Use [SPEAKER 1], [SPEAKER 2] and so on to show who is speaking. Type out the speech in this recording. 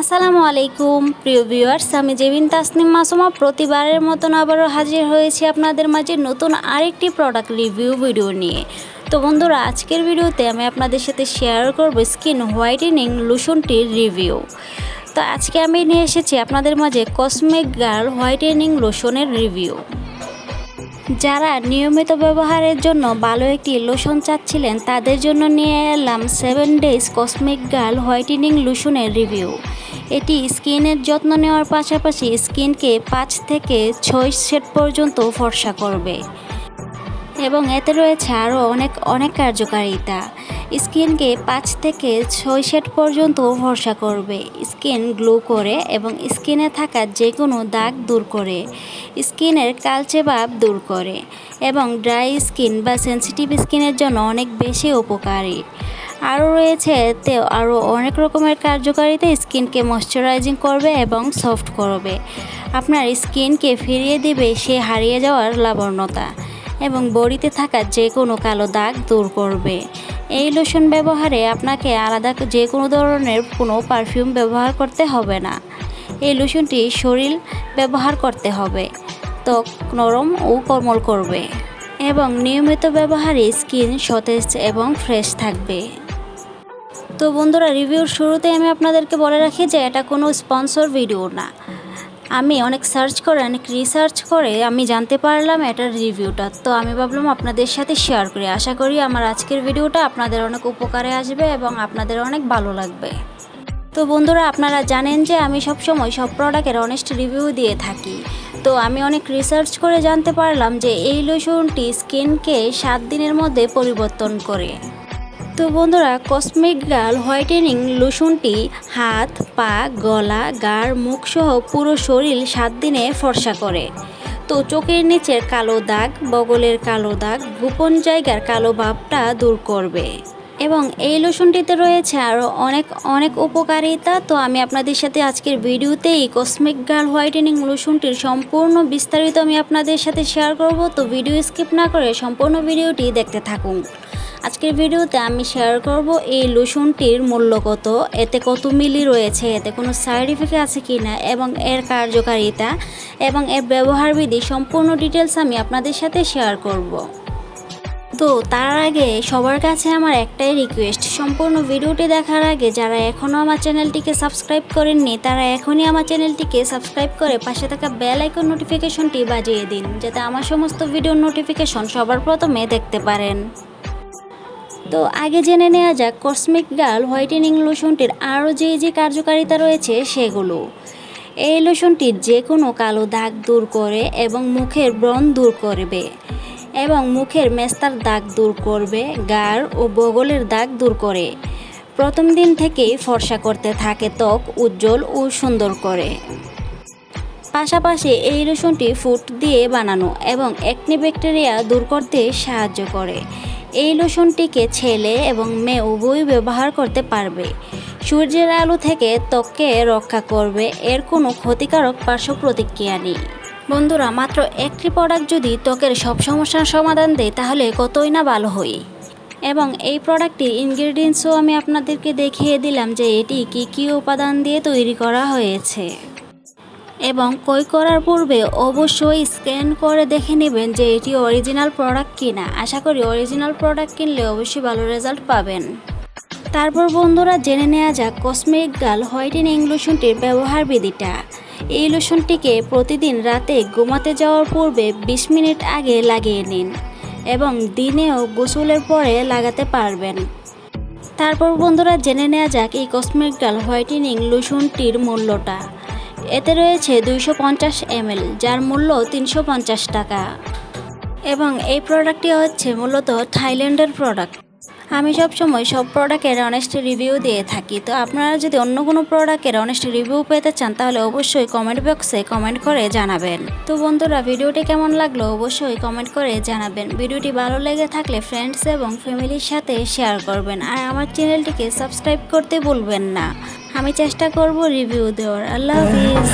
[SPEAKER 1] আসসালামু আলাইকুম, প্রিয় ভিউয়ার্স আমি জেবিন তাসনিম মাসুমা। প্রতিবারের মতন আবারও হাজির হয়েছি আপনাদের মাঝে নতুন আরেকটি প্রোডাক্ট রিভিউ ভিডিও নিয়ে। তো বন্ধুরা, আজকের ভিডিওতে আমি আপনাদের সাথে শেয়ার করব স্কিন হোয়াইটেনিং লোশনটির রিভিউ তো আজকে আমি নিয়ে এসেছি আপনাদের মাঝে কসমিক গার্ল হোয়াইটেনিং লোশনের রিভিউ যারা নিয়মিত ব্যবহারের জন্য ভালো একটি লোশন চাচ্ছিলেন, তাদের জন্য নিয়ে এলাম seven days cosmic girl whitening লোশনের review এটি স্কিনের যত্ন নেওয়ার পাশাপাশি স্কিনকে পাঁচ থেকে ছয় সেট পর্যন্ত ফর্সা করবে। এবং এতে রয়েছে আরও অনেক অনেক কার্যকারিতা। স্কিনকে পাঁচ থেকে ছয় সেট পর্যন্ত ভরসা করবে। স্কিন গ্লো করে এবং স্কিনে থাকা যে কোনো দাগ দূর করে। স্কিনের কালচে ভাব দূর করে এবং ড্রাই স্কিন বা সেন্সিটিভ স্কিনের জন্য অনেক বেশি উপকারী। আরও রয়েছে এতে আরও অনেক রকমের কার্যকারিতা স্কিনকে ময়শ্চারাইজিং করবে এবং সফট করবে। আপনার স্কিনকে ফিরিয়ে দিবে সে হারিয়ে যাওয়ার লাবণ্যতা। এবং বডিতে থাকা যে কোনো কালো দাগ দূর করবে। এই লোশন ব্যবহারে আপনাকে আলাদা যে কোনো ধরনের কোনো পারফিউম ব্যবহার করতে হবে না। এই লোশনটি শরীর ব্যবহার করতে হবে, ত্বক নরম ও কোমল করবে এবং নিয়মিত ব্যবহারে স্কিন সতেজ এবং ফ্রেশ থাকবে। তো বন্ধুরা, রিভিউর শুরুতে আমি আপনাদেরকে বলে রাখি যে এটা কোনো স্পন্সর ভিডিও না। আমি অনেক সার্চ করে, অনেক রিসার্চ করে আমি জানতে পারলাম এটার রিভিউটা তো আমি ভাবলাম আপনাদের সাথে শেয়ার করি। আশা করি আমার আজকের ভিডিওটা আপনাদের অনেক উপকারে আসবে এবং আপনাদের অনেক ভালো লাগবে। তো বন্ধুরা, আপনারা জানেন যে আমি সব সময় সব প্রোডাক্টের অনেস্ট রিভিউ দিয়ে থাকি। তো আমি অনেক রিসার্চ করে জানতে পারলাম যে এই লোশনটি স্কিনকে সাত দিনের মধ্যে পরিবর্তন করে। তো বন্ধুরা কসমিক গার্ল হোয়াইটেনিং লোশনটি হাত, পা, গলা গাড় মুখ সহ পুরো শরীর সাত দিনে ফর্সা করে। তো চোখের নিচের কালো দাগ, বগলের কালো দাগ, গোপন জায়গার কালো ভাবটা দূর করবে। এবং এই লোশনটিতে রয়েছে আরও অনেক অনেক উপকারিতা। তো আমি আপনাদের সাথে আজকের ভিডিওতে এই কসমিক গার্ল হোয়াইটেনিং লোশনটির সম্পূর্ণ বিস্তারিত আমি আপনাদের সাথে শেয়ার করব। তো ভিডিও স্কিপ না করে সম্পূর্ণ ভিডিওটি দেখতে থাকুন। আজকের ভিডিওতে আমি শেয়ার করব এই লোশনটির মূল্য কত, এতে কত মিলি রয়েছে, এতে কোনো সাইড ইফেক্ট আছে কি না এবং এর কার্যকারিতা, এবং এর ব্যবহার বিধি সম্পূর্ণ ডিটেলস আমি আপনাদের সাথে শেয়ার করব। তো তার আগে সবার কাছে আমার একটাই রিকোয়েস্ট সম্পূর্ণ ভিডিওটি দেখার আগে যারা এখনও আমার চ্যানেলটিকে সাবস্ক্রাইব করেননি, তারা এখনই আমার চ্যানেলটিকে সাবস্ক্রাইব করে পাশে থাকা বেল আইকন নোটিফিকেশনটি বাজিয়ে দিন, যাতে আমার সমস্ত ভিডিওর নোটিফিকেশন সবার প্রথমে দেখতে পারেন। তো আগে জেনে নেওয়া যাক কসমিক গার্ল হোয়াইটেনিং লোশনটির আরও যে যে কার্যকারিতা রয়েছে সেগুলো। এই লোশনটি যে কোনো কালো দাগ দূর করে এবং মুখের ব্রণ দূর করবে এবং মুখের মেস্তার দাগ দূর করবে, গাঢ় ও বগলের দাগ দূর করে। প্রথম দিন থেকেই ফর্সা করতে থাকে ত্বক উজ্জ্বল ও সুন্দর করে। পাশাপাশি এই লোশনটি ফুট দিয়ে বানানো এবং একনি ব্যাকটেরিয়া দূর করতে সাহায্য করে। এই লোশনটিকে ছেলে এবং মেয়ে উভয়ই ব্যবহার করতে পারবে। সূর্যের আলো থেকে ত্বককে রক্ষা করবে, এর কোনো ক্ষতিকারক পার্শ্ব প্রতিক্রিয়া নেই। বন্ধুরা, মাত্র একটি প্রোডাক্ট যদি ত্বকের সব সমস্যার সমাধান দেয়, তাহলে কতই না ভালো হয়? এবং এই প্রোডাক্টটির ইনগ্রেডিয়েন্টসও আমি আপনাদেরকে দেখিয়ে দিলাম যে এটি কি কি উপাদান দিয়ে তৈরি করা হয়েছে। এবং কই করার পূর্বে অবশ্যই স্ক্যান করে দেখে নেবেন যে এটি অরিজিনাল প্রোডাক্ট কিনা। আশা করি অরিজিনাল প্রোডাক্ট কিনলে অবশ্যই ভালো রেজাল্ট পাবেন। তারপর বন্ধুরা জেনে নেওয়া যাক কসমেটিক গার্ল হোয়াইটেনিং লোশনটির ব্যবহার বিধিটা এই লোশনটিকে প্রতিদিন রাতে ঘুমাতে যাওয়ার পূর্বে ২০ মিনিট আগে লাগিয়ে নিন এবং দিনেও গোসলের পরে লাগাতে পারবেন। তারপর বন্ধুরা জেনে নেওয়া যাক এই কসমেটিক গার্ল হোয়াইটেনিং লোশনটির মূল্যটা। এতে রয়েছে দুইশো পঞ্চাশ এমএল, যার মূল্য তিনশো পঞ্চাশ টাকা। এবং এই প্রোডাক্টটি হচ্ছে মূলত থাইল্যান্ডের প্রোডাক্ট আমি সব সময় সব প্রোডাক্টের অনেস্ট রিভিউ দিয়ে থাকি। তো আপনারা যদি অন্য কোনো প্রোডাক্টের অনেস্ট রিভিউ পেতে চান, তাহলে অবশ্যই কমেন্ট বক্সে কমেন্ট করে জানাবেন। তো বন্ধুরা, ভিডিওটি কেমন লাগল অবশ্যই কমেন্ট করে জানাবেন। ভিডিওটি ভালো লেগে থাকলে ফ্রেন্ডস এবং ফ্যামিলির সাথে শেয়ার করবেন। আর আমার চ্যানেলটিকে সাবস্ক্রাইব করতে ভুলবেন না। আমি চেষ্টা করব রিভিউ দেওয়ার। আল্লাহ হাফিজ।